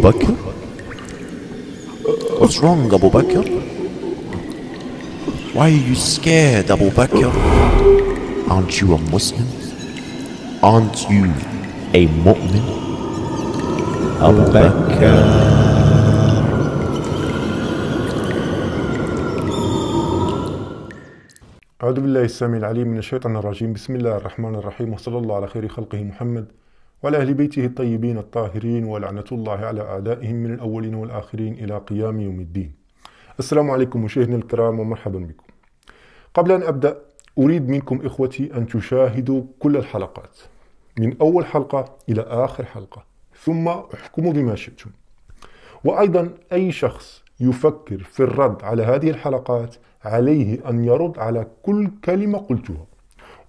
Abu Bakr? What's wrong, Abu Bakr? Why are you scared, Abu Bakr? Aren't you a Muslim? Aren't you a mu'min? Abu Bakr. أعوذ بالله السميع العليم من الشيطان الرجيم بسم الله الرحمن الرحيم وصلى الله على خير خلقه محمد وعلى بيته الطيبين الطاهرين ولعنة الله على أعدائهم من الأولين والآخرين إلى قيام يوم الدين. السلام عليكم مشاهدينا الكرام ومرحبا بكم. قبل أن أبدأ أريد منكم إخوتي أن تشاهدوا كل الحلقات من أول حلقة إلى آخر حلقة ثم احكموا بما شئتم. وأيضا أي شخص يفكر في الرد على هذه الحلقات عليه أن يرد على كل كلمة قلتها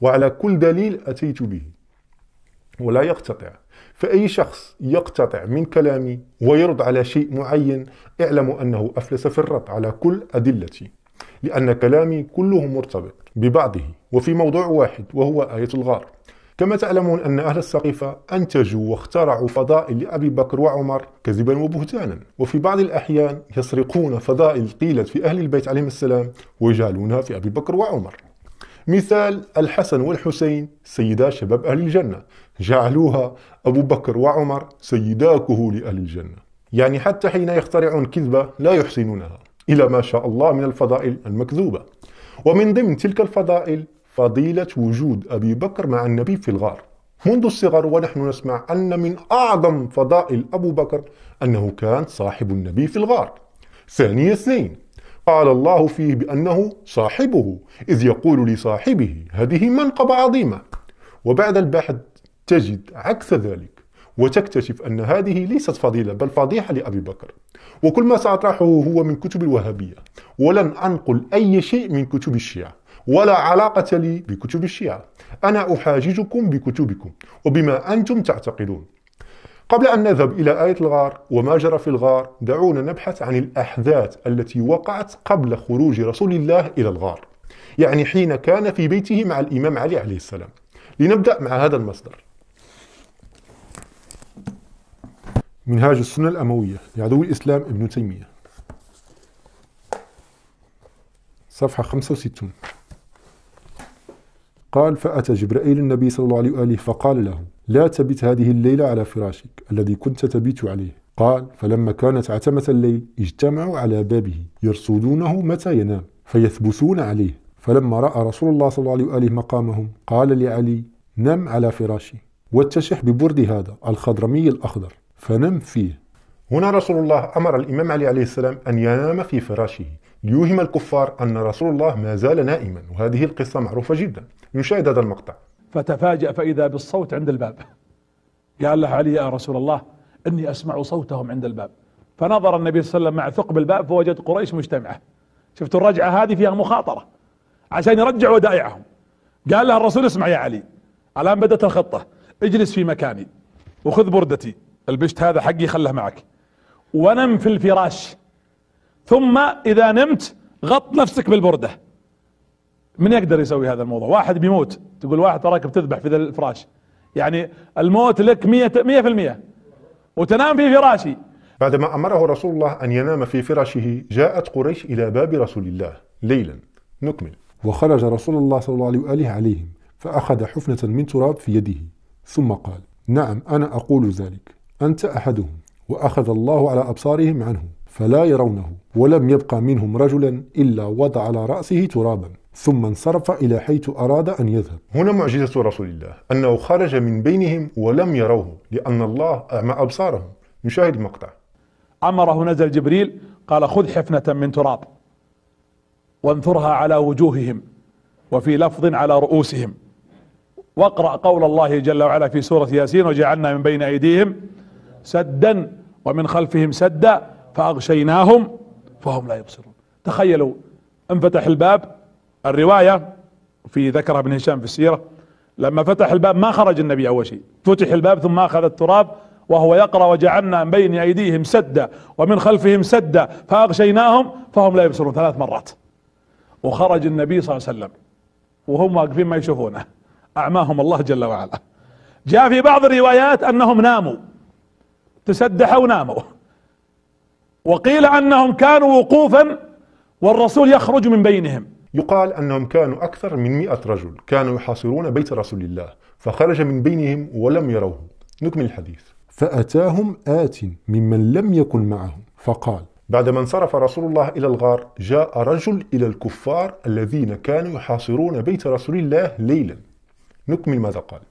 وعلى كل دليل أتيت به. ولا يقتطع. فأي شخص يقتطع من كلامي ويرد على شيء معين اعلموا أنه أفلس في الرد على كل أدلتي لأن كلامي كله مرتبط ببعضه وفي موضوع واحد وهو آية الغار. كما تعلمون أن أهل السقيفة أنتجوا واخترعوا فضائل لأبي بكر وعمر كذبا وبهتانا وفي بعض الأحيان يسرقون فضائل قيلت في أهل البيت عليهم السلام ويجعلونها في أبي بكر وعمر. مثال الحسن والحسين سيدا شباب أهل الجنة. جعلوها أبو بكر وعمر سيدا كهول أهل الجنة. يعني حتى حين يخترعون كذبة لا يحسنونها إلى ما شاء الله من الفضائل المكذوبة. ومن ضمن تلك الفضائل فضيلة وجود أبي بكر مع النبي في الغار. منذ الصغر ونحن نسمع أن من أعظم فضائل أبو بكر أنه كان صاحب النبي في الغار. ثاني اثنين قال الله فيه بأنه صاحبه إذ يقول لصاحبه هذه منقبة عظيمة. وبعد البحث تجد عكس ذلك وتكتشف أن هذه ليست فضيلة بل فضيحة لأبي بكر. وكل ما سأطرحه هو من كتب الوهابية ولن أنقل أي شيء من كتب الشيعة ولا علاقة لي بكتب الشيعة. أنا أحاججكم بكتبكم وبما أنتم تعتقدون. قبل أن نذهب إلى آية الغار وما جرى في الغار دعونا نبحث عن الأحداث التي وقعت قبل خروج رسول الله إلى الغار. يعني حين كان في بيته مع الإمام علي عليه السلام. لنبدأ مع هذا المصدر. منهاج السنة الأموية لعدو الإسلام ابن تيمية. صفحة 65 قال فأتى جبرائيل النبي صلى الله عليه وآله فقال له لا تبت هذه الليلة على فراشك الذي كنت تبيت عليه. قال فلما كانت عتمة الليل اجتمعوا على بابه يرصدونه متى ينام فيثبتون عليه. فلما رأى رسول الله صلى الله عليه وآله مقامهم قال لعلي نم على فراشي واتشح ببرد هذا الخضرمي الأخضر فنم فيه. هنا رسول الله أمر الإمام علي عليه السلام أن ينام في فراشه. ليوهم الكفار أن رسول الله ما زال نائما وهذه القصة معروفة جدا. نشاهد هذا المقطع. فتفاجأ فإذا بالصوت عند الباب. قال له علي يا رسول الله إني أسمع صوتهم عند الباب. فنظر النبي صلى الله عليه وسلم مع ثقب الباب فوجد قريش مجتمعة. شفتوا الرجعة هذه فيها مخاطرة عشان يرجع ودائعهم قال له الرسول اسمع يا علي الآن بدأت الخطة. اجلس في مكاني وخذ بردتي. البشت هذا حقي خله معك. ونم في الفراش. ثم إذا نمت غط نفسك بالبردة. من يقدر يسوي هذا الموضوع؟ واحد بيموت. تقول واحد تراك بتذبح في ذا الفراش. يعني الموت لك مية, مية في المية. وتنام في فراشي. بعدما أمره رسول الله أن ينام في فراشه جاءت قريش إلى باب رسول الله. ليلا. نكمل. وخرج رسول الله صلى الله عليه وآله عليهم فأخذ حفنة من تراب في يده. ثم قال نعم أنا أقول ذلك. أنت أحدهم. وأخذ الله على أبصارهم عنه. فلا يرونه ولم يبقى منهم رجلا إلا وضع على رأسه ترابا ثم انصرف إلى حيث أراد أن يذهب. هنا معجزة رسول الله أنه خرج من بينهم ولم يروه لأن الله أعمى أبصارهم. نشاهد المقطع. أمره نزل جبريل قال خذ حفنة من تراب وانثرها على وجوههم وفي لفظ على رؤوسهم. واقرأ قول الله جل وعلا في سورة ياسين وجعلنا من بين أيديهم سدا ومن خلفهم سدا. فأغشيناهم فهم لا يبصرون. تخيلوا انفتح الباب الرواية في ذكر ابن هشام في السيرة لما فتح الباب ما خرج النبي أول شيء. فتح الباب ثم أخذ التراب وهو يقرأ وجعلنا من بين أيديهم سدا ومن خلفهم سدا فأغشيناهم فهم لا يبصرون ثلاث مرات. وخرج النبي صلى الله عليه وسلم وهم واقفين ما يشوفونه. أعماهم الله جل وعلا. جاء في بعض الروايات أنهم ناموا. تسدحوا وناموا وقيل أنهم كانوا وقوفا والرسول يخرج من بينهم. يقال أنهم كانوا أكثر من مئة رجل كانوا يحاصرون بيت رسول الله فخرج من بينهم ولم يروه. نكمل الحديث. فأتاهم آت ممن لم يكن معهم فقال بعدما انصرف رسول الله إلى الغار جاء رجل إلى الكفار الذين كانوا يحاصرون بيت رسول الله ليلا. نكمل ماذا قال.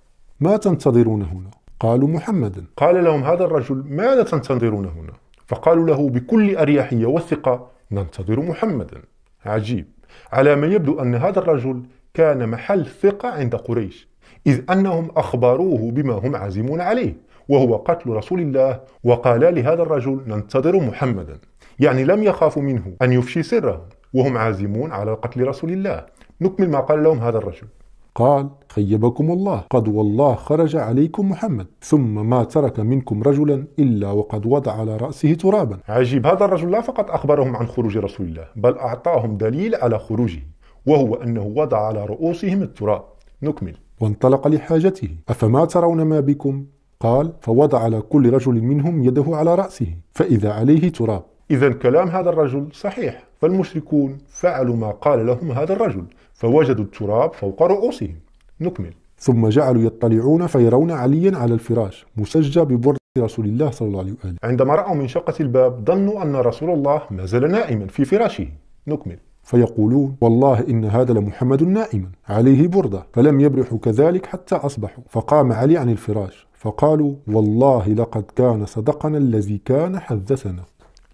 ما تنتظرون هنا؟ قالوا محمدا. قال لهم هذا الرجل ماذا تنتظرون هنا؟ فقالوا له بكل أريحية والثقة ننتظر محمدا. عجيب. على ما يبدو أن هذا الرجل كان محل ثقة عند قريش إذ أنهم أخبروه بما هم عازمون عليه وهو قتل رسول الله وقال لهذا الرجل ننتظر محمدا. يعني لم يخافوا منه أن يفشي سره وهم عازمون على قتل رسول الله. نكمل ما قال لهم هذا الرجل. قال خيبكم الله. قد والله خرج عليكم محمد. ثم ما ترك منكم رجلا إلا وقد وضع على رأسه ترابا. عجيب. هذا الرجل لا فقط أخبرهم عن خروج رسول الله بل أعطاهم دليل على خروجه وهو أنه وضع على رؤوسهم التراب. نكمل. وانطلق لحاجته. أفما ترون ما بكم؟ قال فوضع على كل رجل منهم يده على رأسه فإذا عليه تراب. إذا كلام هذا الرجل صحيح. فالمشركون فعلوا ما قال لهم هذا الرجل فوجدوا التراب فوق رؤوسهم. نكمل. ثم جعلوا يطلعون فيرون عليا على الفراش مسجى ببرد رسول الله صلى الله عليه وآله. عندما رأوا من شقة الباب ظنوا أن رسول الله ما زال نائما في فراشه. نكمل. فيقولون والله إن هذا لمحمد نائما عليه بردة فلم يبرحوا كذلك حتى أصبحوا. فقام علي عن الفراش فقالوا والله لقد كان صدقنا الذي كان حدثنا.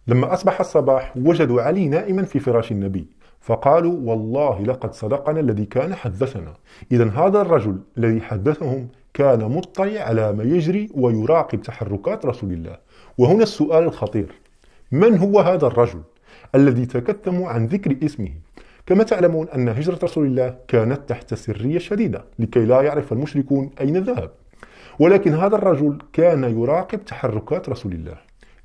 لما أصبح الصباح وجدوا علي نائما في فراش النبي فقالوا والله لقد صدقنا الذي كان حدثنا. إذا هذا الرجل الذي حدثهم كان مطلع على ما يجري ويراقب تحركات رسول الله. وهنا السؤال الخطير من هو هذا الرجل الذي تكتموا عن ذكر اسمه؟ كما تعلمون أن هجرة رسول الله كانت تحت سرية شديدة لكي لا يعرف المشركون أين ذهب ولكن هذا الرجل كان يراقب تحركات رسول الله.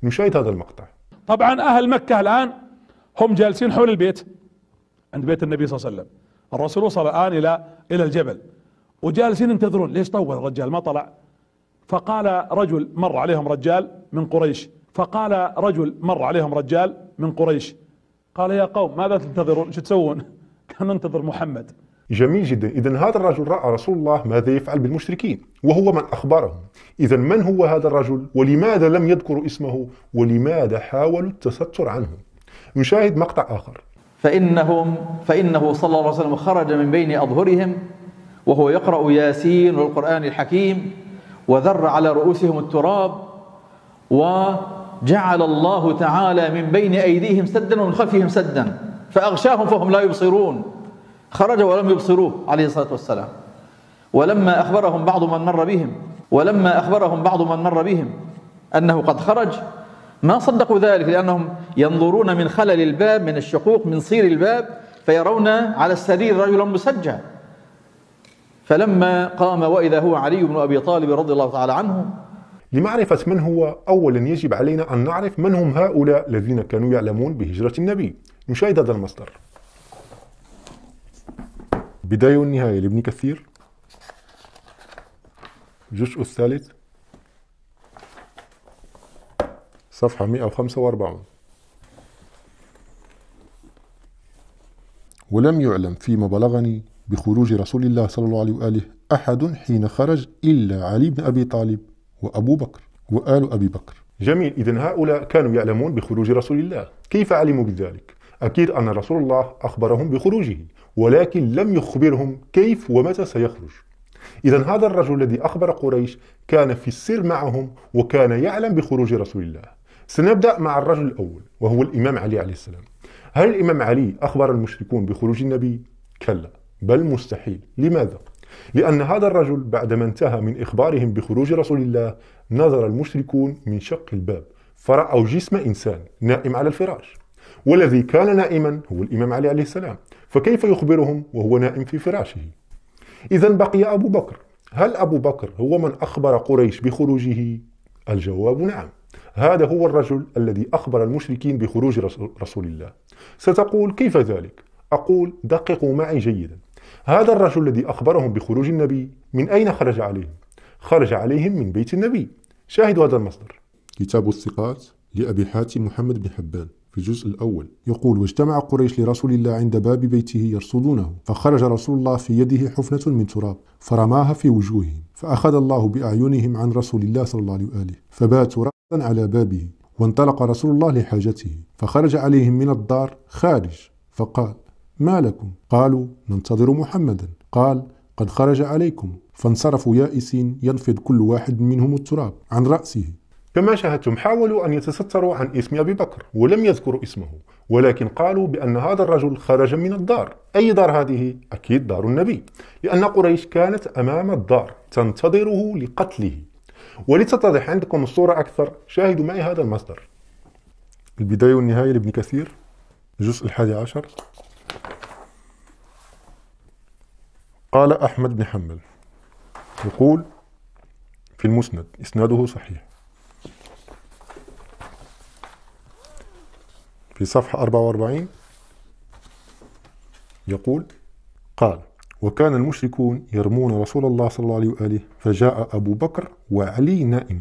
نشاهد هذا المقطع. طبعا أهل مكة الآن هم جالسين حول البيت عند بيت النبي صلى الله عليه وسلم. الرسول وصل الآن إلى إلى الجبل. وجالسين ينتظرون ليش طول الرجال؟ ما طلع. فقال رجل مر عليهم رجال من قريش. فقال رجل مر عليهم رجال من قريش. قال يا قوم ماذا تنتظرون؟ شو تسوون؟ كان ننتظر محمد. جميل جدا. إذا هذا الرجل رأى رسول الله ماذا يفعل بالمشركين وهو من أخبرهم. إذا من هو هذا الرجل؟ ولماذا لم يذكروا اسمه؟ ولماذا حاولوا التستر عنه؟ نشاهد مقطع آخر. فإنهم فإنه صلى الله عليه وسلم خرج من بين أظهرهم وهو يقرأ ياسين والقرآن الحكيم وذر على رؤوسهم التراب وجعل الله تعالى من بين أيديهم سدا ومن خلفهم سدا فأغشاهم فهم لا يبصرون. خرج ولم يبصروه عليه الصلاة والسلام. ولما أخبرهم بعض من مر بهم ولما أخبرهم بعض من مر بهم أنه قد خرج ما صدقوا ذلك لأنهم ينظرون من خلل الباب من الشقوق من صير الباب فيرون على السرير رجلا مسجى. فلما قام وإذا هو علي بن أبي طالب رضي الله تعالى عنه لمعرفة من هو أولا يجب علينا أن نعرف من هم هؤلاء الذين كانوا يعلمون بهجرة النبي. نشاهد هذا المصدر. بداية والنهاية لابن كثير. الجزء الثالث. صفحة 145 ولم يعلم فيما بلغني بخروج رسول الله صلى الله عليه وآله أحد حين خرج إلا علي بن أبي طالب وأبو بكر وآل أبي بكر. جميل. إذا هؤلاء كانوا يعلمون بخروج رسول الله. كيف علموا بذلك؟ أكيد أن رسول الله أخبرهم بخروجه ولكن لم يخبرهم كيف ومتى سيخرج. إذا هذا الرجل الذي أخبر قريش كان في السر معهم وكان يعلم بخروج رسول الله. سنبدأ مع الرجل الأول وهو الإمام علي عليه السلام. هل الإمام علي أخبر المشركون بخروج النبي؟ كلا بل مستحيل. لماذا؟ لأن هذا الرجل بعدما انتهى من إخبارهم بخروج رسول الله نظر المشركون من شق الباب فرأوا جسم إنسان نائم على الفراش. والذي كان نائما هو الإمام علي عليه السلام. فكيف يخبرهم وهو نائم في فراشه؟ إذا بقي أبو بكر. هل أبو بكر هو من أخبر قريش بخروجه؟ الجواب نعم. هذا هو الرجل الذي أخبر المشركين بخروج رسول الله. ستقول كيف ذلك؟ أقول دققوا معي جيدا. هذا الرجل الذي أخبرهم بخروج النبي من أين خرج عليهم؟ خرج عليهم من بيت النبي. شاهدوا هذا المصدر. كتاب الثقات لأبي حاتم محمد بن حبان. في الجزء الأول. يقول واجتمع قريش لرسول الله عند باب بيته يرصدونه فخرج رسول الله في يده حفنة من تراب فرماها في وجوههم فأخذ الله بأعينهم عن رسول الله صلى الله عليه وآله فباتوا رأسا على بابه وانطلق رسول الله لحاجته فخرج عليهم من الدار خارج فقال ما لكم؟ قالوا ننتظر محمدا. قال قد خرج عليكم فانصرفوا يائسين ينفض كل واحد منهم التراب عن رأسه كما شاهدتم حاولوا أن يتستروا عن اسم أبي بكر ولم يذكروا اسمه ولكن قالوا بأن هذا الرجل خرج من الدار. أي دار هذه؟ أكيد دار النبي لأن قريش كانت أمام الدار تنتظره لقتله. ولتتضح عندكم الصورة أكثر شاهدوا معي هذا المصدر. البداية والنهاية لابن كثير الجزء الحادي عشر. قال أحمد بن حنبل يقول في المسند إسناده صحيح. في صفحة 44 يقول قال وكان المشركون يرمون رسول الله صلى الله عليه وآله فجاء أبو بكر وعلي نائم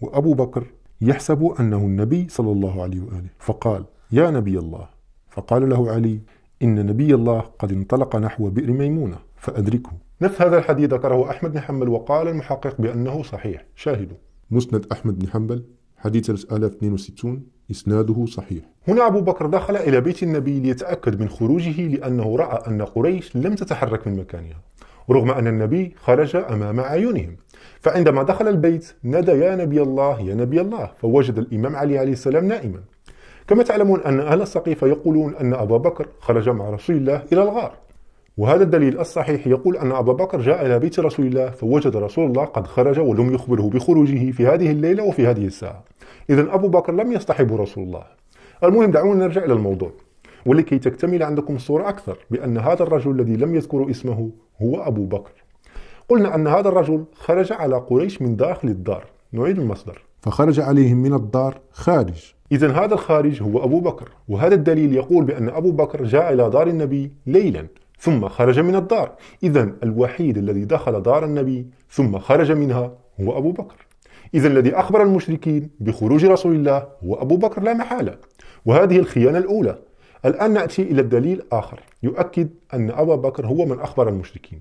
وأبو بكر يحسب أنه النبي صلى الله عليه وآله فقال يا نبي الله فقال له علي إن نبي الله قد انطلق نحو بئر ميمونة فأدركه نفس هذا الحديث ذكره أحمد بن حنبل وقال المحقق بأنه صحيح. شاهدوا. مسند أحمد بن حنبل. حديث 3062 إسناده صحيح. هنا أبو بكر دخل إلى بيت النبي ليتأكد من خروجه لأنه رأى أن قريش لم تتحرك من مكانها رغم أن النبي خرج أمام أعينهم. فعندما دخل البيت نادى يا نبي الله يا نبي الله فوجد الإمام علي عليه السلام نائما. كما تعلمون أن أهل السقيفة يقولون أن أبا بكر خرج مع رسول الله إلى الغار. وهذا الدليل الصحيح يقول أن أبا بكر جاء إلى بيت رسول الله فوجد رسول الله قد خرج ولم يخبره بخروجه في هذه الليلة وفي هذه الساعة. إذا أبو بكر لم يصطحب رسول الله. المهم دعونا نرجع إلى الموضوع. ولكي تكتمل عندكم الصورة أكثر بأن هذا الرجل الذي لم يذكر اسمه هو أبو بكر. قلنا أن هذا الرجل خرج على قريش من داخل الدار نعيد المصدر. فخرج عليهم من الدار خارج. إذا هذا الخارج هو أبو بكر وهذا الدليل يقول بأن أبو بكر جاء إلى دار النبي ليلا. ثم خرج من الدار. إذا الوحيد الذي دخل دار النبي ثم خرج منها هو أبو بكر. إذا الذي أخبر المشركين بخروج رسول الله هو أبو بكر لا محالة. وهذه الخيانة الأولى. الآن نأتي إلى الدليل آخر. يؤكد أن أبا بكر هو من أخبر المشركين.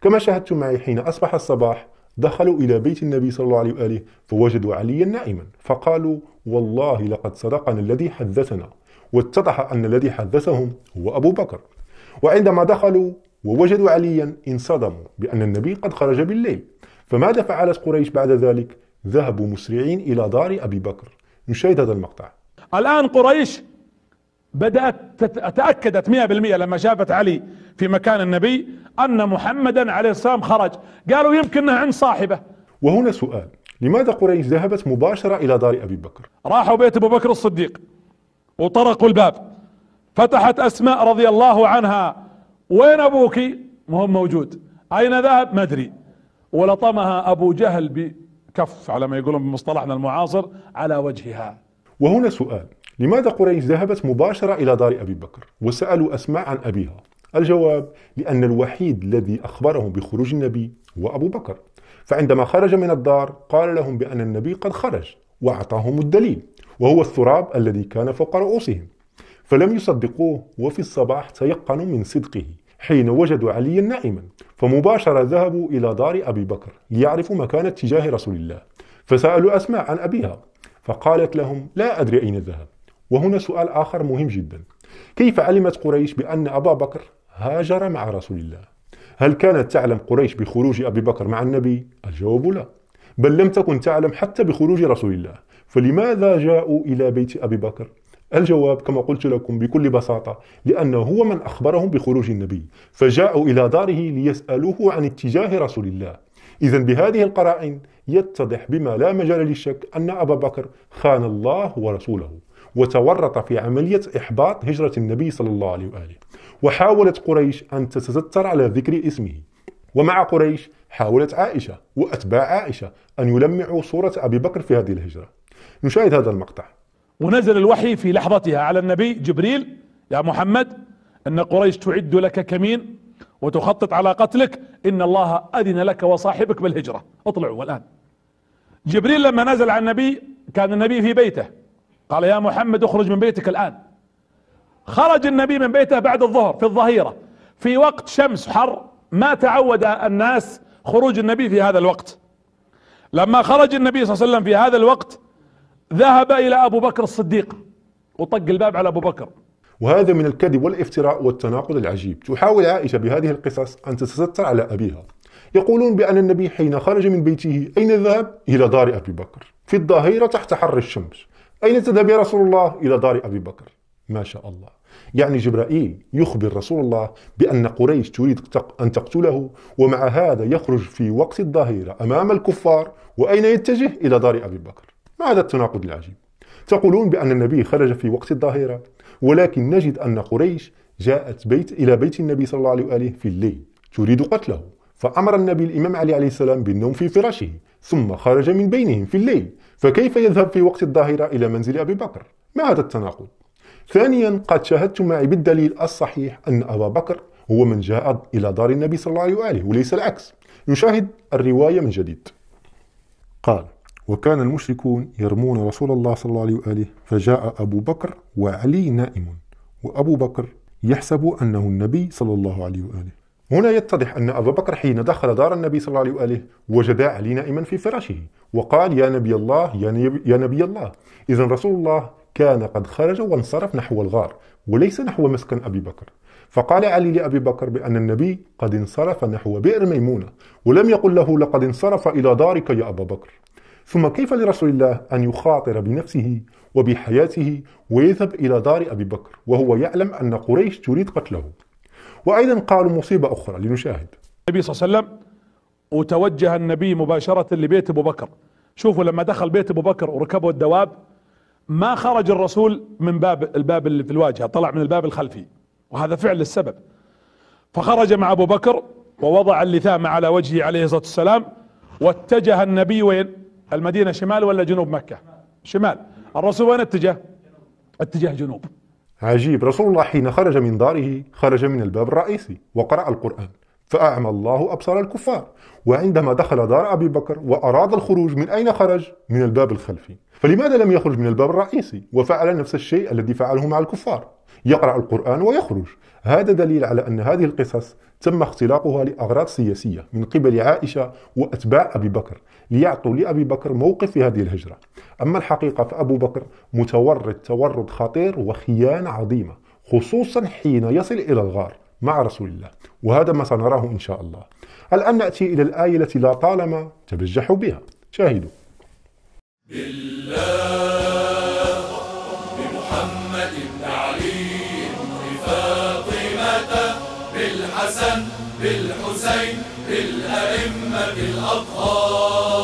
كما شاهدتم معي حين أصبح الصباح دخلوا إلى بيت النبي صلى الله عليه وآله فوجدوا عليا نائما. فقالوا والله لقد صدقنا الذي حدثنا. واتضح أن الذي حدثهم هو أبو بكر. وعندما دخلوا ووجدوا عليا انصدموا بأن النبي قد خرج بالليل. فماذا فعلت قريش بعد ذلك؟ ذهبوا مسرعين إلى دار أبي بكر. نشاهد هذا المقطع. الآن قريش بدأت تأكدت 100% لما شافت علي في مكان النبي أن محمدا عليه السلام خرج. قالوا يمكن عند صاحبه. وهنا سؤال. لماذا قريش ذهبت مباشرة إلى دار أبي بكر؟ راحوا بيت أبو بكر الصديق وطرقوا الباب. فتحت أسماء رضي الله عنها. وين أبوك؟ ما هو موجود. أين ذهب؟ ما أدري. ولطمها أبو جهل بكف على ما يقولون بمصطلحنا المعاصر على وجهها. وهنا سؤال. لماذا قريش ذهبت مباشرة إلى دار أبي بكر؟ وسألوا أسماء عن أبيها. الجواب لأن الوحيد الذي أخبرهم بخروج النبي هو أبو بكر. فعندما خرج من الدار قال لهم بأن النبي قد خرج وأعطاهم الدليل وهو الثراب الذي كان فوق رؤوسهم. فلم يصدقوه وفي الصباح تيقنوا من صدقه حين وجدوا عليا نائما فمباشرة ذهبوا إلى دار أبي بكر ليعرفوا مكان اتجاه رسول الله فسألوا أسماء عن أبيها فقالت لهم لا أدري أين ذهب وهنا سؤال آخر مهم جدا كيف علمت قريش بأن أبا بكر هاجر مع رسول الله هل كانت تعلم قريش بخروج أبي بكر مع النبي؟ الجواب لا بل لم تكن تعلم حتى بخروج رسول الله فلماذا جاءوا إلى بيت أبي بكر؟ الجواب كما قلت لكم بكل بساطة لأنه هو من أخبرهم بخروج النبي فجاءوا إلى داره ليسألوه عن اتجاه رسول الله. إذا بهذه القرائن يتضح بما لا مجال للشك أن أبا بكر خان الله ورسوله وتورط في عملية إحباط هجرة النبي صلى الله عليه وآله. وحاولت قريش أن تتستر على ذكر اسمه. ومع قريش حاولت عائشة وأتباع عائشة أن يلمعوا صورة أبي بكر في هذه الهجرة. نشاهد هذا المقطع. ونزل الوحي في لحظتها. على النبي جبريل يا محمد إن قريش تعد لك كمين وتخطط على قتلك إن الله أذن لك وصاحبك بالهجرة. اطلعوا الآن. جبريل لما نزل على النبي كان النبي في بيته. قال يا محمد اخرج من بيتك الآن. خرج النبي من بيته بعد الظهر في الظهيرة. في وقت شمس حر ما تعود الناس خروج النبي في هذا الوقت. لما خرج النبي صلى الله عليه وسلم في هذا الوقت ذهب إلى أبو بكر الصديق وطق الباب على أبو بكر. وهذا من الكذب والافتراء والتناقض العجيب. تحاول عائشة بهذه القصص أن تتستر على أبيها. يقولون بأن النبي حين خرج من بيته أين ذهب؟ إلى دار أبي بكر. في الظهيرة تحت حر الشمس. أين تذهب يا رسول الله؟ إلى دار أبي بكر. ما شاء الله. يعني جبرائيل يخبر رسول الله بأن قريش تريد أن تقتله ومع هذا يخرج في وقت الظهيرة أمام الكفار. وأين يتجه؟ إلى دار أبي بكر. ما هذا التناقض العجيب؟ تقولون بأن النبي خرج في وقت الظهيرة ولكن نجد أن قريش جاءت بيت إلى بيت النبي صلى الله عليه وآله في الليل تريد قتله. فأمر النبي الإمام علي عليه السلام بالنوم في فراشه ثم خرج من بينهم في الليل. فكيف يذهب في وقت الظاهرة إلى منزل أبي بكر؟ ما هذا التناقض؟ ثانيا قد شاهدت معي بالدليل الصحيح أن أبا بكر هو من جاء إلى دار النبي صلى الله عليه وآله وليس العكس. نشاهد الرواية من جديد. قال وكان المشركون يرمون رسول الله صلى الله عليه وآله فجاء أبو بكر وعلي نائم. وأبو بكر يحسب أنه النبي صلى الله عليه وآله. هنا يتضح أن أبا بكر حين دخل دار النبي صلى الله عليه وآله وجد علي نائما في فراشه وقال يا نبي الله يا نبي, يا نبي الله. إذا رسول الله كان قد خرج وانصرف نحو الغار وليس نحو مسكن أبي بكر. فقال علي لأبي بكر بأن النبي قد انصرف نحو بئر ميمونة ولم يقل له لقد انصرف إلى دارك يا أبا بكر. ثم كيف لرسول الله أن يخاطر بنفسه وبحياته ويذهب إلى دار أبي بكر وهو يعلم أن قريش تريد قتله؟ وأيضا قالوا مصيبة أخرى لنشاهد. النبي صلى الله عليه وسلم وتوجه النبي مباشرة لبيت أبو بكر. شوفوا لما دخل بيت أبو بكر وركبوا الدواب ما خرج الرسول من باب الباب اللي في الواجهة طلع من الباب الخلفي. وهذا فعل السبب. فخرج مع أبو بكر ووضع اللثام على وجهه عليه الصلاة والسلام واتجه النبي وين؟ المدينة شمال ولا جنوب مكة؟ شمال. الرسول وين اتجه؟ اتجاه جنوب. عجيب. رسول الله حين خرج من داره خرج من الباب الرئيسي وقرأ القرآن فأعمى الله أبصار الكفار. وعندما دخل دار أبي بكر وأراد الخروج من أين خرج؟ من الباب الخلفي. فلماذا لم يخرج من الباب الرئيسي؟ وفعل نفس الشيء الذي فعله مع الكفار. يقرأ القرآن ويخرج. هذا دليل على أن هذه القصص تم اختلاقها لأغراض سياسية من قبل عائشة وأتباع أبي بكر ليعطوا لأبي بكر موقف في هذه الهجرة. أما الحقيقة فأبو بكر متورط تورط خطير وخيانة عظيمة خصوصا حين يصل إلى الغار مع رسول الله. وهذا ما سنراه إن شاء الله. الآن نأتي إلى الآية التي لا طالما تبجحوا بها. شاهدوا. بالله بالحسن بالحسين بالأئمة الأطهار